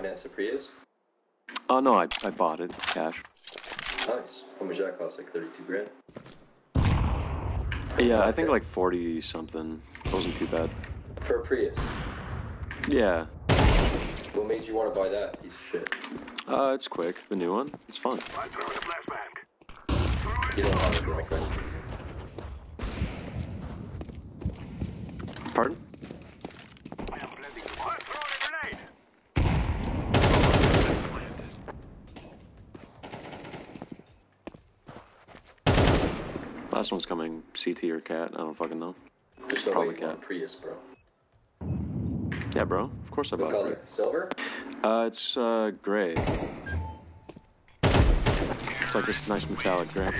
finance Prius? Oh no, I, I bought it cash. Nice. How much that cost? Like 32 grand? Yeah, I think like 40 something. It wasn't too bad. For a Prius. Yeah. What made you want to buy that piece of shit? Uh, it's quick. The new one. It's fun. You don't have it? Pardon? Last one's coming CT or cat. I don't fucking know. There's Probably way you want cat. Prius, bro. Yeah, bro. Of course I What bought color? it. Silver? Uh, it's uh gray. It's like this nice metallic gray.